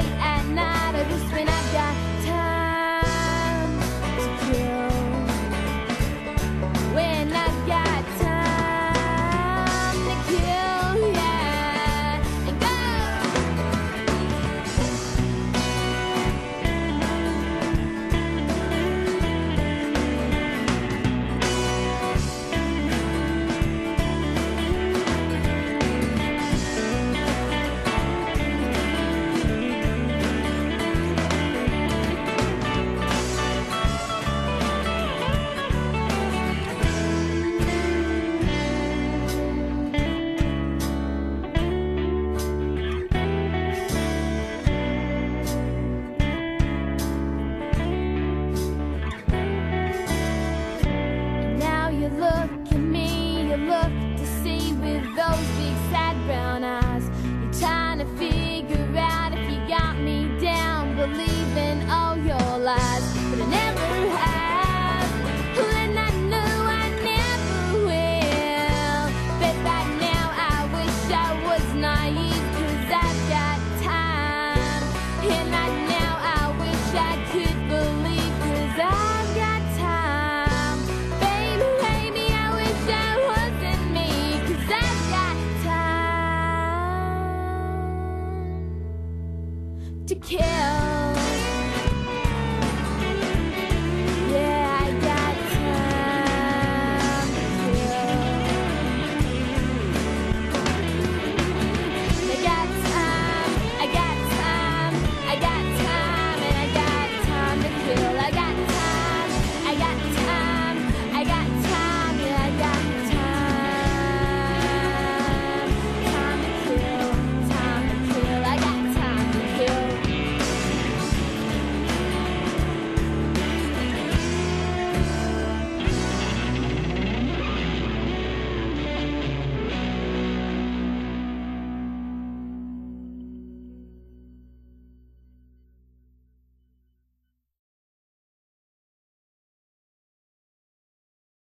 late at night. Or just when I to kill.